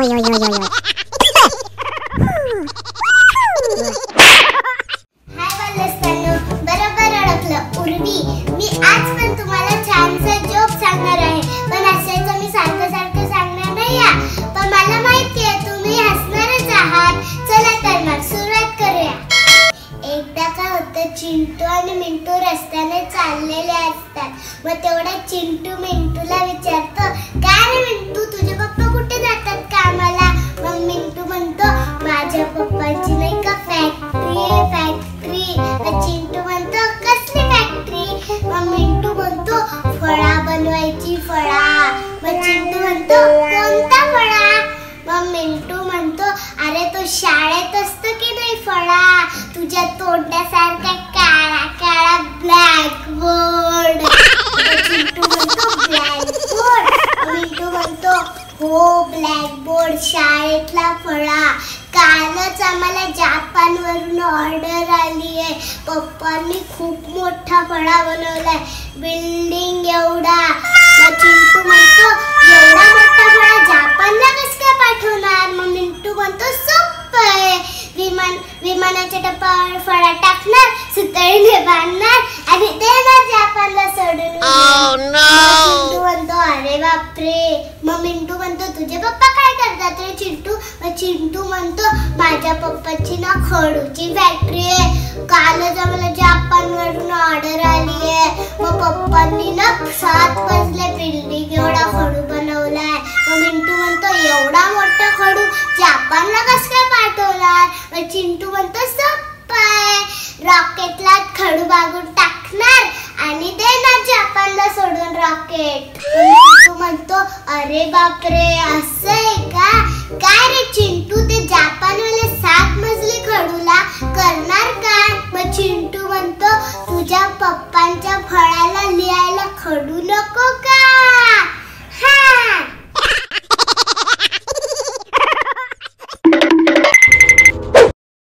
Oj, oj, oj, oj, oj. बरोबर ओळखलं. उर्वी मी आज पण तुम्हाला छानसा जोक सांगणार आहे. पण असायचं मी सारखं सारखं सांगणार नाही पण मला माहिती आहे तुम्ही हसणारच आहात. चला तर मग सुरुवात करूया. एकदा काय होतं चिंटू आणि मिंटू रस्त्याने चाललेले असतात. मग तेवढ्या चिंटू मिंटूला विचारतो काय रे मिंटू तुझे पप्पा कुठे मग चिंटू म्हणतो कोणता फळा? मग मिंटू म्हणतो अरे तो शाळेत असतो की नाही फळा? तुझ्या तोंडासारखा काळा काळा ब्लॅक बोर्ड चिंटू म्हणतो ब्लॅक बोर्ड मिंटू म्हणतो हो ब्लॅक बोर्ड शाळेतला फळा. कालच आम्हाला जापान वरून ऑर्डर आली आहे पप्पांनी खूप मोठा फळा बनवलाय. बिल्डिंग एवढा विमानाच्या टप्प्यावर फळा टाकणार सुतळीने बांधणार आणि देणार जापानला सोडून चिंटू म्हणतो अरे बापरे. मग मिंटू म्हणतो तुझे पप्पा काय करतात रे चिंटू? मग चिंटू म्हणतो माझ्या पप्पाची ना खडूची फॅक्टरी आहे. कालच आम्हाला जापान वरून ऑर्डर आली आहे मग पप्पांनी ना सात मजले बिल्डिंग एवढा खडू बनवलाय. मग मिंटू म्हणतो एवढा मोठा खडू? जापानला कस काय पाठवणार चिंटू म्हणतो सोप्पं रॉकेटला खडू बागून टाकणार आणि देणार जपानला सोडून रॉकेट. तू म्हणतो अरे बापरे असं आहे का? काय रे चिंटू ते जापानवाले सात मजली खडूला करणार काय मग चिंटू म्हणतो तुझ्या पप्पांच्या फळाला लिहायला